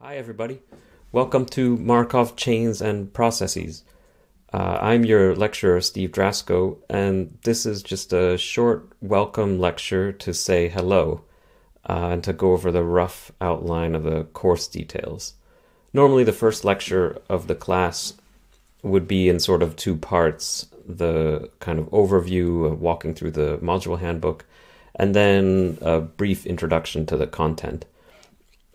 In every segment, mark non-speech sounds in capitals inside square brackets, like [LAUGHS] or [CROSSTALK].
Hi, everybody. Welcome to Markov Chains and Processes. Uh, I'm your lecturer, Steve Drasko, and this is just a short welcome lecture to say hello uh, and to go over the rough outline of the course details. Normally, the first lecture of the class would be in sort of two parts the kind of overview of walking through the module handbook, and then a brief introduction to the content.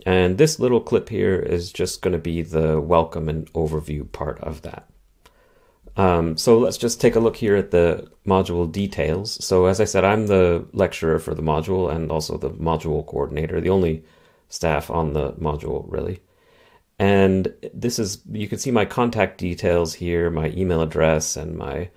And this little clip here is just going to be the welcome and overview part of that. Um, so let's just take a look here at the module details. So as I said, I'm the lecturer for the module and also the module coordinator, the only staff on the module really. And this is, you can see my contact details here, my email address and my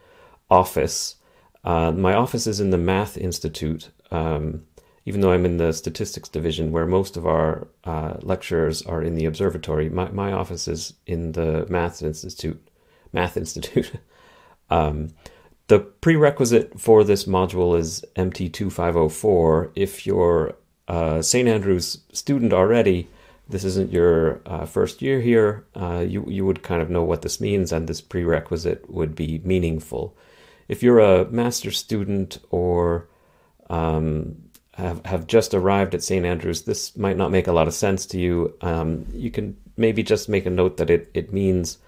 office. Uh, my office is in the Math Institute. Um, even though I'm in the statistics division where most of our uh, lecturers are in the observatory, my, my office is in the Math Institute. Math Institute. [LAUGHS] um, the prerequisite for this module is MT2504. If you're a St. Andrews student already, this isn't your uh, first year here, uh, you, you would kind of know what this means, and this prerequisite would be meaningful. If you're a master's student or um, have, have just arrived at St. Andrews, this might not make a lot of sense to you. Um, you can maybe just make a note that it, it means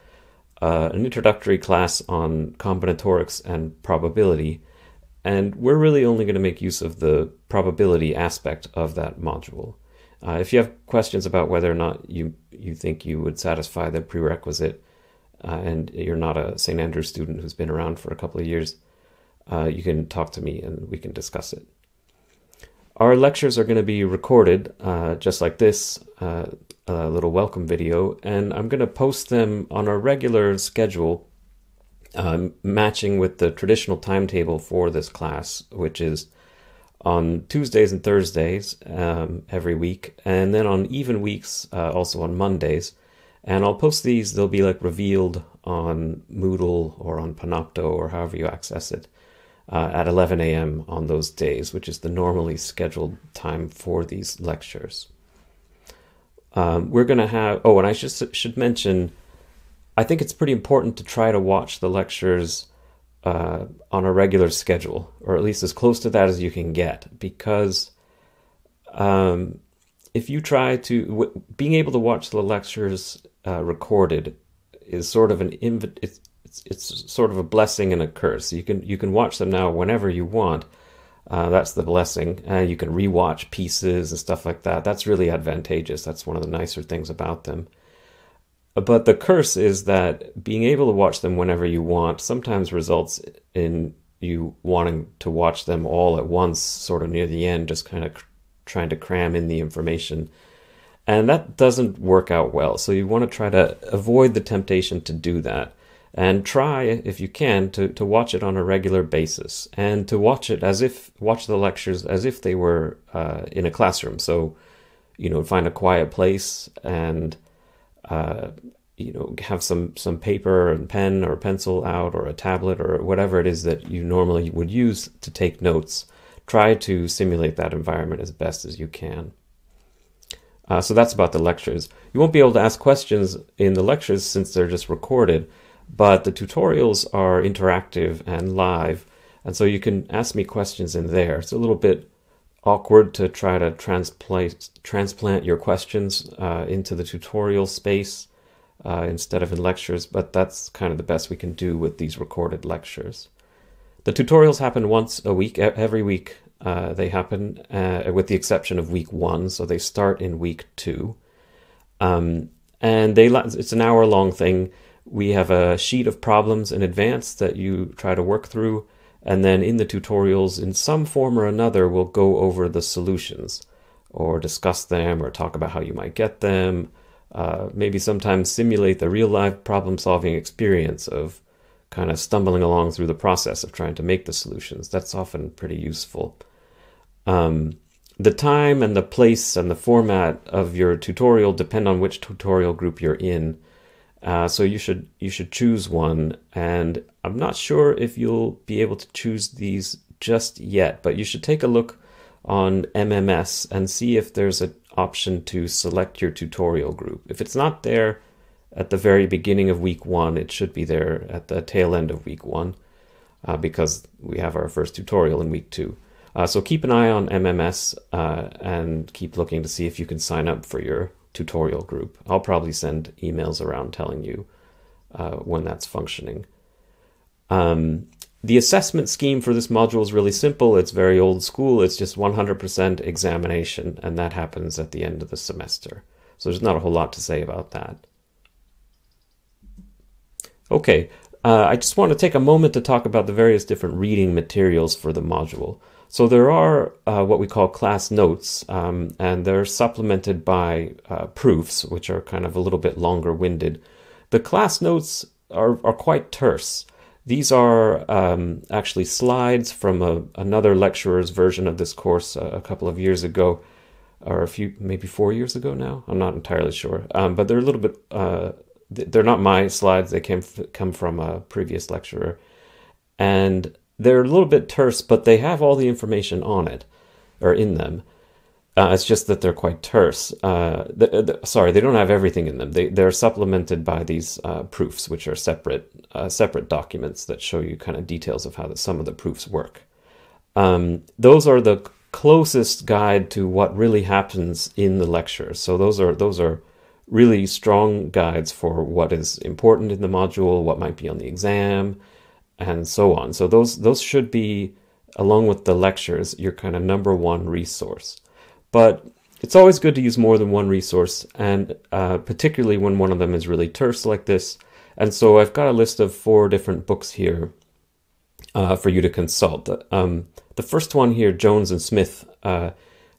uh, an introductory class on combinatorics and probability. And we're really only going to make use of the probability aspect of that module. Uh, if you have questions about whether or not you, you think you would satisfy the prerequisite, uh, and you're not a St. Andrews student who's been around for a couple of years, uh, you can talk to me and we can discuss it. Our lectures are going to be recorded uh, just like this, uh, a little welcome video, and I'm going to post them on a regular schedule, um, matching with the traditional timetable for this class, which is on Tuesdays and Thursdays um, every week, and then on even weeks, uh, also on Mondays. And I'll post these, they'll be like revealed on Moodle or on Panopto or however you access it uh, at 11 a.m. on those days, which is the normally scheduled time for these lectures. Um, we're going to have, oh, and I just should mention, I think it's pretty important to try to watch the lectures uh, on a regular schedule, or at least as close to that as you can get, because um, if you try to, being able to watch the lectures uh, recorded is sort of an inv- it's, it's sort of a blessing and a curse. You can you can watch them now whenever you want. Uh, that's the blessing. Uh, you can rewatch pieces and stuff like that. That's really advantageous. That's one of the nicer things about them. But the curse is that being able to watch them whenever you want sometimes results in you wanting to watch them all at once, sort of near the end, just kind of trying to cram in the information. And that doesn't work out well. So you want to try to avoid the temptation to do that and try if you can to, to watch it on a regular basis and to watch it as if watch the lectures as if they were uh, in a classroom. So you know find a quiet place and uh, you know have some some paper and pen or pencil out or a tablet or whatever it is that you normally would use to take notes. Try to simulate that environment as best as you can. Uh, so that's about the lectures. You won't be able to ask questions in the lectures since they're just recorded but the tutorials are interactive and live, and so you can ask me questions in there. It's a little bit awkward to try to transplant transplant your questions uh, into the tutorial space uh, instead of in lectures, but that's kind of the best we can do with these recorded lectures. The tutorials happen once a week, every week. Uh, they happen, uh, with the exception of week one, so they start in week two, um, and they it's an hour long thing we have a sheet of problems in advance that you try to work through, and then in the tutorials, in some form or another, we'll go over the solutions or discuss them or talk about how you might get them. Uh, maybe sometimes simulate the real life problem solving experience of kind of stumbling along through the process of trying to make the solutions. That's often pretty useful. Um, the time and the place and the format of your tutorial depend on which tutorial group you're in. Uh, so you should you should choose one, and I'm not sure if you'll be able to choose these just yet, but you should take a look on MMS and see if there's an option to select your tutorial group. If it's not there at the very beginning of week one, it should be there at the tail end of week one uh, because we have our first tutorial in week two. Uh, so keep an eye on MMS uh, and keep looking to see if you can sign up for your tutorial group. I'll probably send emails around telling you uh, when that's functioning. Um, the assessment scheme for this module is really simple. It's very old school. It's just 100% examination, and that happens at the end of the semester. So there's not a whole lot to say about that. Okay, uh, I just want to take a moment to talk about the various different reading materials for the module. So there are uh, what we call class notes, um, and they're supplemented by uh, proofs, which are kind of a little bit longer winded. The class notes are, are quite terse. These are um, actually slides from a, another lecturer's version of this course a, a, couple of years ago, or a few, maybe four years ago now. I'm not entirely sure, um, but they're a little bit. Uh, they're not my slides. They came come from a previous lecturer, and they're a little bit terse, but they have all the information on it or in them. Uh, it's just that they're quite terse. Uh, the, the, sorry, they don't have everything in them. They they're supplemented by these uh, proofs, which are separate uh, separate documents that show you kind of details of how the, some of the proofs work. Um, those are the closest guide to what really happens in the lecture. So those are those are really strong guides for what is important in the module, what might be on the exam, and so on. So those those should be along with the lectures your kind of number one resource. But it's always good to use more than one resource, and uh, particularly when one of them is really terse like this. And so I've got a list of four different books here uh, for you to consult. Um, the first one here, Jones and Smith, uh,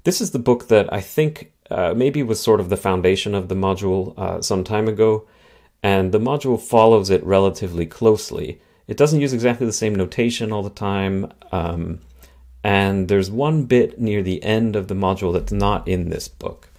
this is the book that I think uh, maybe was sort of the foundation of the module uh, some time ago, and the module follows it relatively closely. It doesn't use exactly the same notation all the time. Um, and there's one bit near the end of the module that's not in this book.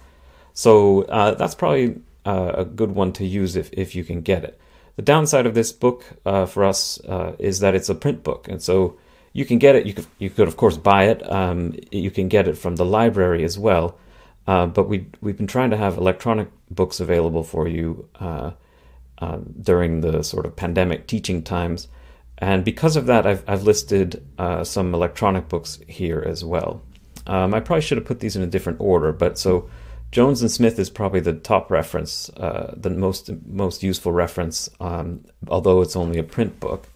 So uh, that's probably uh, a good one to use if, if you can get it. The downside of this book uh, for us uh, is that it's a print book, and so you can get it. You could, you could of course buy it. Um, you can get it from the library as well. Uh, but we we've been trying to have electronic books available for you uh, during the sort of pandemic teaching times. And because of that, I've, I've listed uh, some electronic books here as well. Um, I probably should have put these in a different order, but so Jones and Smith is probably the top reference, uh, the most most useful reference, um, although it's only a print book.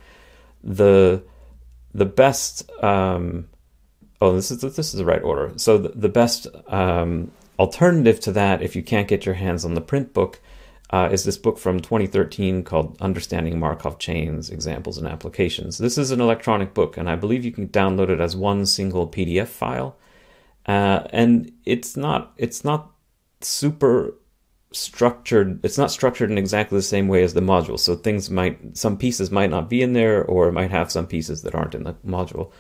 The the best um, oh this is this is the right order. So the, the best um, alternative to that, if you can't get your hands on the print book, uh, is this book from 2013 called Understanding Markov Chains Examples and Applications. This is an electronic book, and I believe you can download it as one single PDF file. Uh, and it's not it's not super structured. It's not structured in exactly the same way as the module. So things might some pieces might not be in there, or might have some pieces that aren't in the module.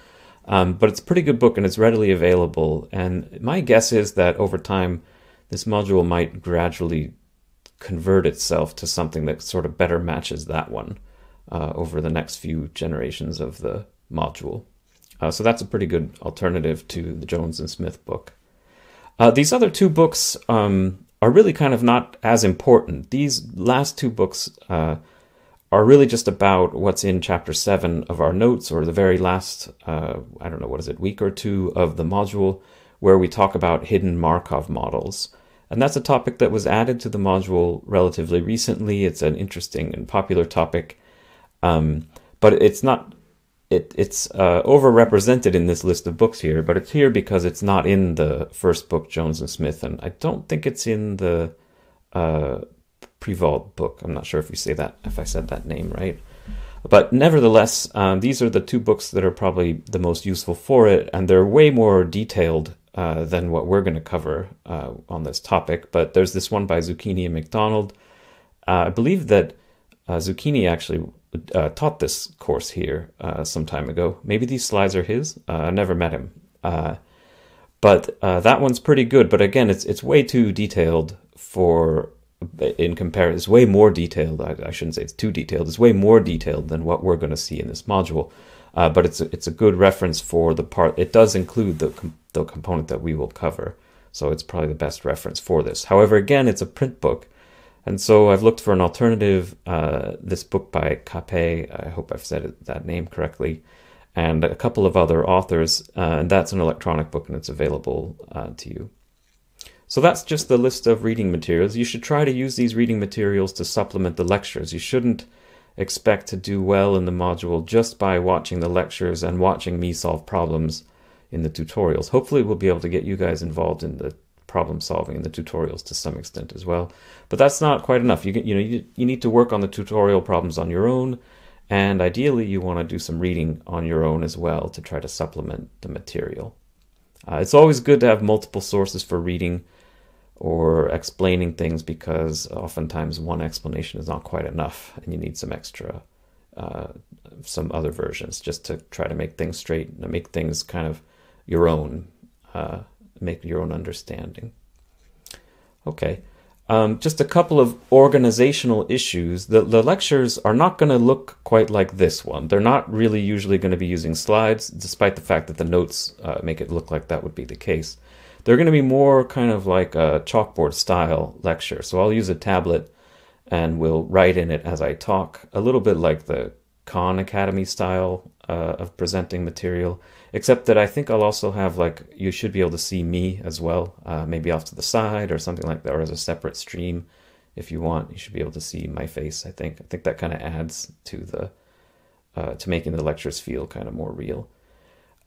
Um, but it's a pretty good book, and it's readily available. And my guess is that over time, this module might gradually convert itself to something that sort of better matches that one uh, over the next few generations of the module. Uh, so that's a pretty good alternative to the Jones and Smith book. Uh, these other two books um, are really kind of not as important. These last two books uh, are really just about what's in chapter seven of our notes, or the very last, uh, I don't know, what is it, week or two of the module, where we talk about hidden Markov models. And that's a topic that was added to the module relatively recently. It's an interesting and popular topic, um, but it's not. It, it's uh, overrepresented in this list of books here, but it's here because it's not in the first book, Jones and Smith, and I don't think it's in the uh, Privault book. I'm not sure if we say that, if I said that name right. But nevertheless, um, these are the two books that are probably the most useful for it, and they're way more detailed uh, than what we're going to cover uh, on this topic. But there's this one by Zucchini and MacDonald. Uh, I believe that uh, Zucchini actually taught this course here some time ago. Maybe these slides are his. I never met him. but that one's pretty good. But again, it's it's way too detailed for in comparison. It's way more detailed. I, I shouldn't say it's too detailed. It's way more detailed than what we're going to see in this module. Uh, but it's a, it's a good reference for the part. It does include the com- the component that we will cover. So it's probably the best reference for this. However, again, it's a print book. And so I've looked for an alternative. Uh, this book by Cappé, I hope I've said it, that name correctly, and a couple of other authors. Uh, and that's an electronic book and it's available uh, to you. So that's just the list of reading materials. You should try to use these reading materials to supplement the lectures. You shouldn't expect to do well in the module just by watching the lectures and watching me solve problems in the tutorials. Hopefully we'll be able to get you guys involved in the problem solving in the tutorials to some extent as well. But that's not quite enough. You you know you, you need to work on the tutorial problems on your own and ideally you want to do some reading on your own as well to try to supplement the material. Uh, it's always good to have multiple sources for reading or explaining things because oftentimes one explanation is not quite enough and you need some extra uh, some other versions just to try to make things straight and make things kind of your own uh, make your own understanding okay um, just a couple of organizational issues. The, the lectures are not going to look quite like this one. They're not really usually going to be using slides, despite the fact that the notes uh, make it look like that would be the case. They're going to be more kind of like a chalkboard style lecture. So I'll use a tablet and we'll write in it as I talk, a little bit like the Khan Academy style uh, of presenting material, except that I think I'll also have like, you should be able to see me as well, uh, maybe off to the side or something like that, or as a separate stream if you want. You should be able to see my face, I think. I think that kind of adds to the, uh, to making the lectures feel kind of more real.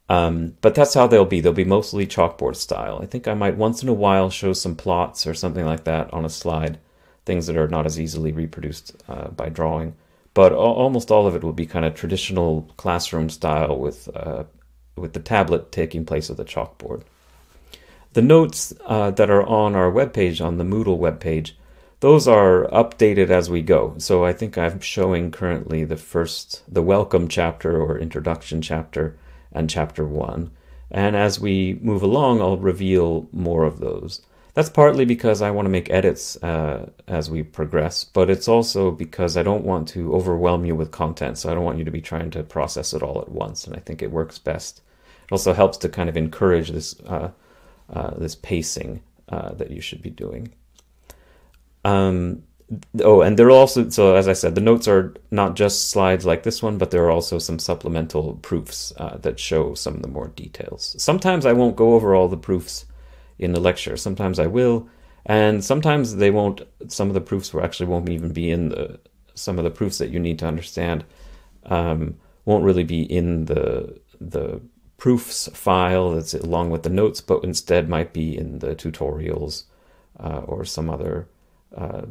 Um, but that's how they'll be. They'll be mostly chalkboard style. I think I might once in a while show some plots or something like that on a slide, things that are not as easily reproduced uh, by drawing. But almost all of it will be kind of traditional classroom style with uh, with the tablet taking place of the chalkboard. The notes uh, that are on our webpage, on the Moodle webpage, those are updated as we go. So I think I'm showing currently the first, the welcome chapter or introduction chapter and chapter one. And as we move along, I'll reveal more of those. That's partly because I want to make edits uh, as we progress, but it's also because I don't want to overwhelm you with content. So I don't want you to be trying to process it all at once. And I think it works best. It also helps to kind of encourage this uh, uh, this pacing uh, that you should be doing. Um, oh, and there are also, so as I said, the notes are not just slides like this one, but there are also some supplemental proofs uh, that show some of the more details. Sometimes I won't go over all the proofs in the lecture. Sometimes I will, and sometimes they won't. Some of the proofs will actually won't even be in the. Some of the proofs that you need to understand um, won't really be in the the proofs file that's along with the notes, but instead might be in the tutorials uh, or some other uh,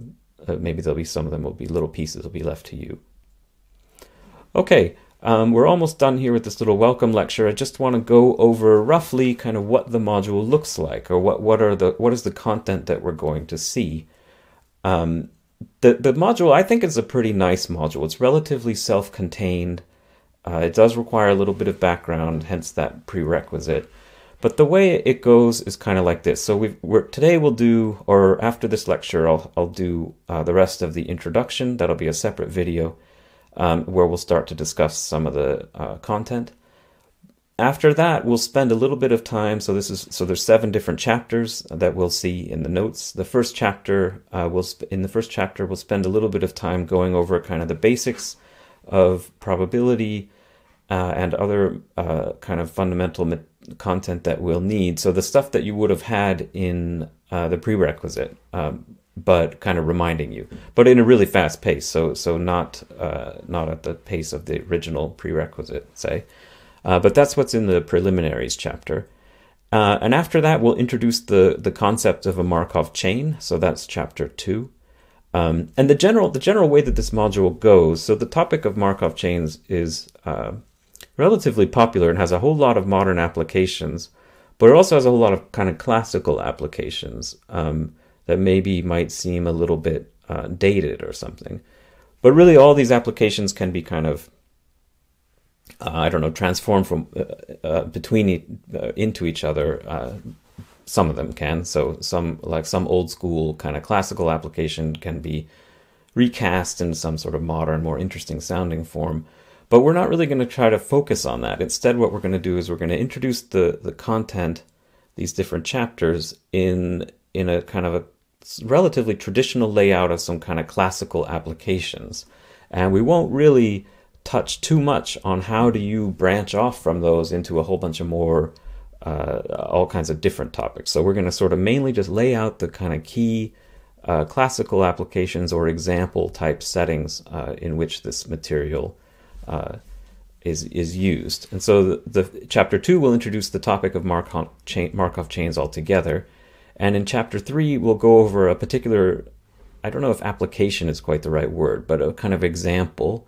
uh, maybe there'll be some of them will be little pieces will be left to you. Okay, um, we're almost done here with this little welcome lecture. I just want to go over roughly kind of what the module looks like, or what what are the what is the content that we're going to see. Um, the the module I think is a pretty nice module. It's relatively self-contained. Uh, it does require a little bit of background, hence that prerequisite. But the way it goes is kind of like this. So we are today we'll do, or after this lecture, I'll, I'll do uh, the rest of the introduction. That'll be a separate video um, where we'll start to discuss some of the uh, content. After that, we'll spend a little bit of time. So this is so there's seven different chapters that we'll see in the notes. The first chapter, uh, we'll in the first chapter, we'll spend a little bit of time going over kind of the basics of probability uh, and other uh, kind of fundamental content that we'll need. So the stuff that you would have had in uh, the prerequisite, um, but kind of reminding you, but in a really fast pace. So so not uh, not at the pace of the original prerequisite, say. Uh, but that's what's in the preliminaries chapter. Uh, and after that, we'll introduce the the concept of a Markov chain. So that's chapter two. Um, and the general the general way that this module goes. So the topic of Markov chains is uh, relatively popular and has a whole lot of modern applications, but it also has a whole lot of kind of classical applications um, that maybe might seem a little bit uh, dated or something. But really, all these applications can be kind of, uh, I don't know, transformed from uh, uh between e- uh, into each other. Uh, some of them can. So some like some old school kind of classical application can be recast in some sort of modern, more interesting sounding form. But we're not really going to try to focus on that. Instead, what we're going to do is we're going to introduce the, the content these different chapters in in a kind of a relatively traditional layout of some kind of classical applications. And we won't really touch too much on how do you branch off from those into a whole bunch of more uh, all kinds of different topics. So we're going to sort of mainly just lay out the kind of key uh, classical applications or example type settings uh, in which this material uh, is is used. And so the, the, chapter two will introduce the topic of Markov, chain, Markov chains altogether, and in chapter three we'll go over a particular I don't know if application is quite the right word, but a kind of example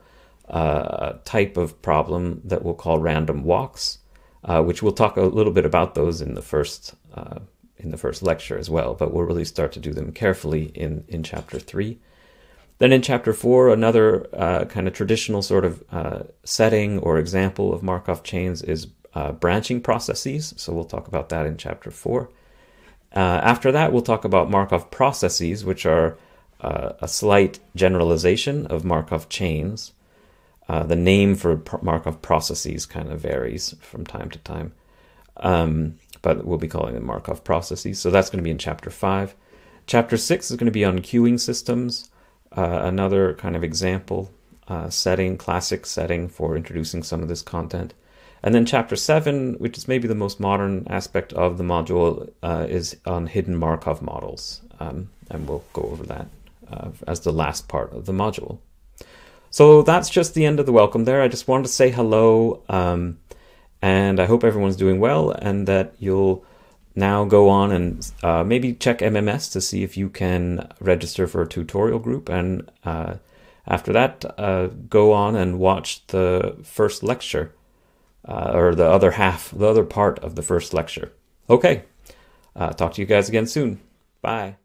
uh, type of problem that we'll call random walks, uh, which we'll talk a little bit about those in the first uh, in the first lecture as well. But we'll really start to do them carefully in in chapter three. Then in chapter four, another uh, kind of traditional sort of uh, setting or example of Markov chains is uh, branching processes. So we'll talk about that in chapter four. after that, we'll talk about Markov processes, which are a slight generalization of Markov chains. Uh, the name for Markov processes kind of varies from time to time, um, but we'll be calling them Markov processes. So that's going to be in chapter five. Chapter six is going to be on queuing systems, uh, another kind of example uh, setting, classic setting for introducing some of this content. And then chapter seven, which is maybe the most modern aspect of the module, uh, is on hidden Markov models, um, and we'll go over that uh, as the last part of the module. So that's just the end of the welcome there. I just wanted to say hello, um, and I hope everyone's doing well, and that you'll now go on and uh, maybe check MMS to see if you can register for a tutorial group, and uh, after that, uh, go on and watch the first lecture, uh, or the other half, the other part of the first lecture. Okay, uh, talk to you guys again soon. Bye.